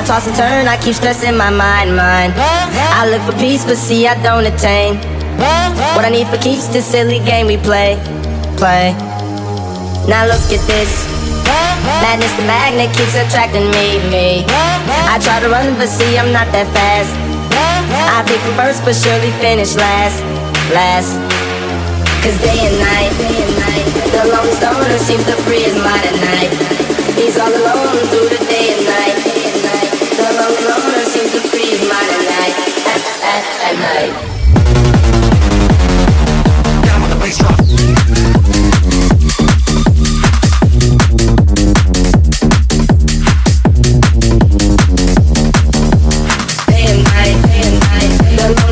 I toss and turn, I keep stressing my mind, mind. I look for peace, but see I don't attain. What I need for keeps this silly game we play, play. Now look at this. Madness, the magnet keeps attracting me, me. I try to run, but see I'm not that fast. I pick first, but surely finish last, last. Cause day and night, day and night, the lonely stoner seems to free his at night.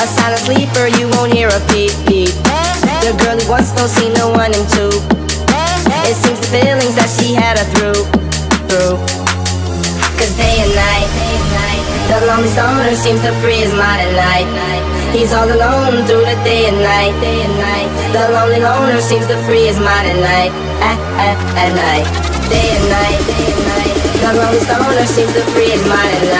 A silent sleeper, you won't hear a peep peep. The girl he once don't see no one in two. It seems the feelings that she had her through, through. Cause day and night, the lonely stoner seems to free his mind at night. He's all alone through the day and night, day and night. The lonely loner seems to free his mind at night, at, at, at night. Day and night, day and night. The lonely stoner seems to free his mind at night.